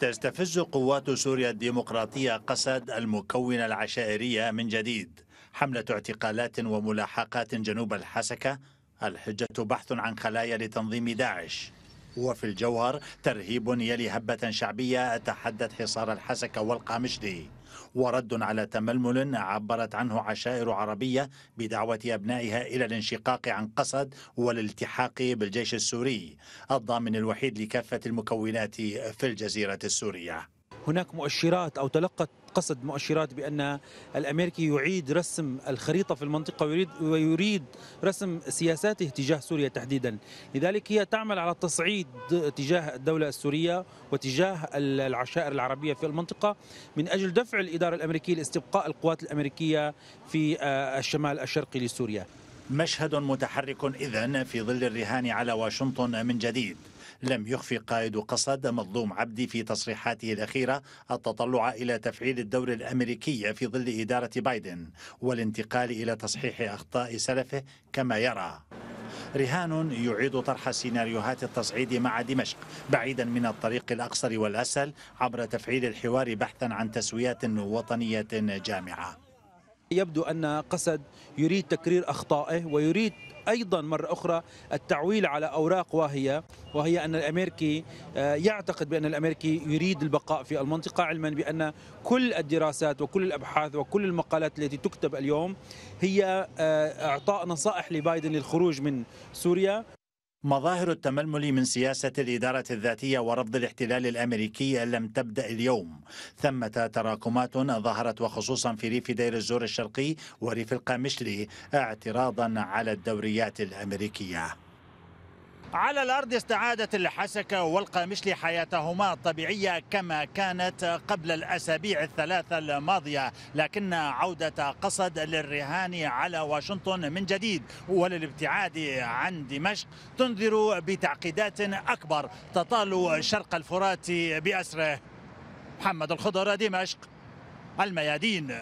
تستفز قوات سوريا الديمقراطية قسد المكونة العشائرية من جديد حملة اعتقالات وملاحقات جنوب الحسكة. الحجة بحث عن خلايا لتنظيم داعش. وفي الجوهر ترهيب يلي هبة شعبية تحدت حصار الحسكة والقامشلي ورد على تململ عبرت عنه عشائر عربية بدعوة أبنائها إلى الانشقاق عن قسد والالتحاق بالجيش السوري. الضامن الوحيد لكافة المكونات في الجزيرة السورية. هناك مؤشرات أو تلقت قصد مؤشرات بأن الأمريكي يعيد رسم الخريطة في المنطقة ويريد ويريد رسم سياساته تجاه سوريا تحديدا، لذلك هي تعمل على التصعيد تجاه الدولة السورية وتجاه العشائر العربية في المنطقة من أجل دفع الإدارة الأمريكية لاستبقاء القوات الأمريكية في الشمال الشرقي لسوريا. مشهد متحرك اذا في ظل الرهان على واشنطن من جديد. لم يخفي قائد قصد مظلوم عبدي في تصريحاته الأخيرة التطلع إلى تفعيل الدور الأمريكي في ظل إدارة بايدن والانتقال إلى تصحيح أخطاء سلفه كما يرى. رهان يعيد طرح سيناريوهات التصعيد مع دمشق بعيدا من الطريق الأقصر والأسهل عبر تفعيل الحوار بحثا عن تسويات وطنية جامعة. يبدو أن قسد يريد تكرير أخطائه ويريد أيضا مرة أخرى التعويل على أوراق واهية وهي أن الأمريكي آه، يعتقد بأن الأمريكي يريد البقاء في المنطقة علما بأن كل الدراسات وكل الأبحاث وكل المقالات التي تكتب اليوم هي آه، إعطاء نصائح لبايدن للخروج من سوريا. مظاهر التململ من سياسة الإدارة الذاتية ورفض الاحتلال الأمريكي لم تبدأ اليوم. ثمة تراكمات ظهرت وخصوصا في ريف دير الزور الشرقي وريف القامشلي اعتراضا على الدوريات الأمريكية. على الأرض استعادت الحسكة والقامشلي حياتهما الطبيعية كما كانت قبل الأسابيع الثلاثة الماضية لكن عودة قصد للرهان على واشنطن من جديد وللابتعاد عن دمشق تنذر بتعقيدات أكبر تطال شرق الفرات بأسره. محمد الخضر دمشق الميادين.